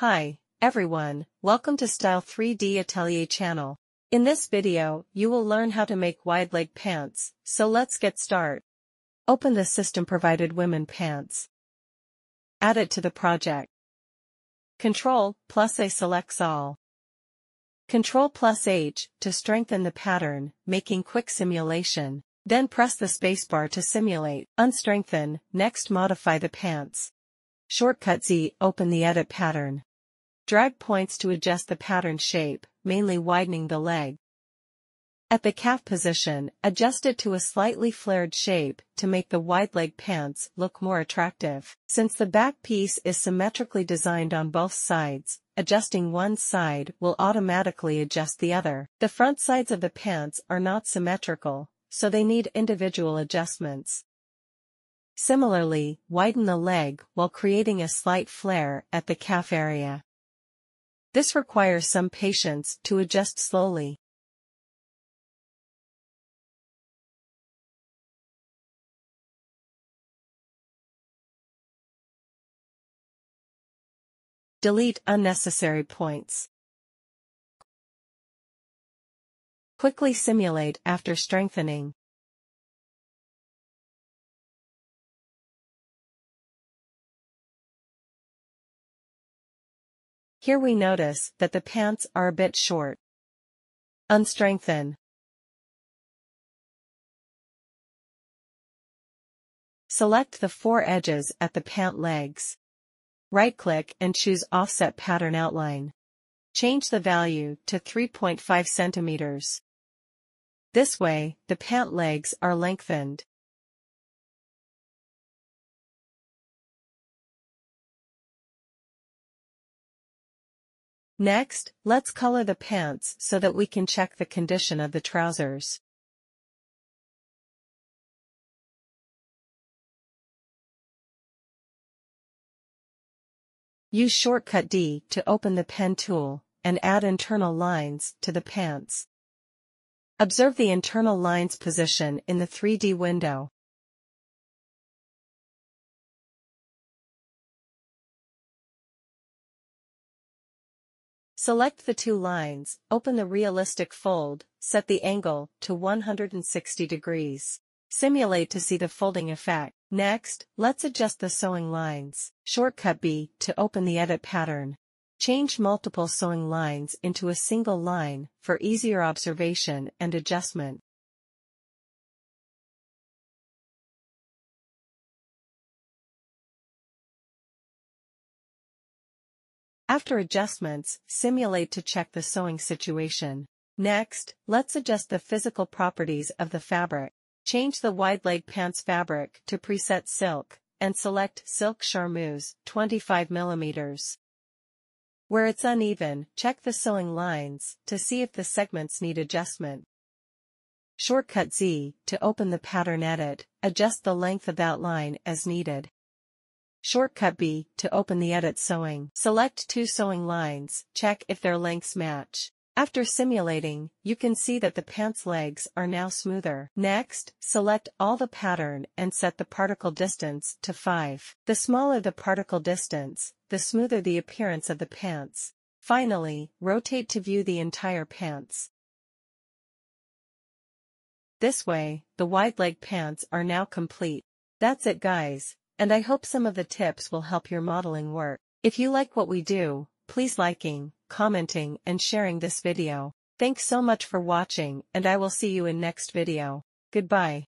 Hi, everyone, welcome to Style 3D Atelier channel. In this video, you will learn how to make wide leg pants, so let's get start. Open the system provided women pants. Add it to the project. Control plus A selects all. Control plus H to strengthen the pattern, making quick simulation. Then press the spacebar to simulate, unstrengthen, next modify the pants. Shortcut Z open the edit pattern. Drag points to adjust the pattern shape, mainly widening the leg. At the calf position, adjust it to a slightly flared shape to make the wide leg pants look more attractive. Since the back piece is symmetrically designed on both sides, adjusting one side will automatically adjust the other. The front sides of the pants are not symmetrical, so they need individual adjustments. Similarly, widen the leg while creating a slight flare at the calf area. This requires some patience to adjust slowly. Delete unnecessary points. Quickly simulate after strengthening. Here we notice that the pants are a bit short. Unstrengthen. Select the four edges at the pant legs. Right-click and choose Offset Pattern Outline. Change the value to 3.5 centimeters. This way, the pant legs are lengthened. Next, let's color the pants so that we can check the condition of the trousers. Use shortcut D to open the pen tool and add internal lines to the pants. Observe the internal lines position in the 3D window. Select the two lines, open the realistic fold, set the angle to 160 degrees. Simulate to see the folding effect. Next, let's adjust the sewing lines. Shortcut B to open the edit pattern. Change multiple sewing lines into a single line for easier observation and adjustment. After adjustments, simulate to check the sewing situation. Next, let's adjust the physical properties of the fabric. Change the wide leg pants fabric to preset silk, and select Silk Charmeuse 25 mm. Where it's uneven, check the sewing lines to see if the segments need adjustment. Shortcut Z to open the pattern edit, adjust the length of that line as needed. Shortcut B to open the edit sewing. Select two sewing lines, check if their lengths match. After simulating, you can see that the pants legs are now smoother. Next, select all the pattern and set the particle distance to 5. The smaller the particle distance, the smoother the appearance of the pants. Finally, rotate to view the entire pants. This way, the wide leg pants are now complete. That's it guys, and I hope some of the tips will help your modeling work. If you like what we do, please liking, commenting and sharing this video. Thanks so much for watching and I will see you in next video. Goodbye.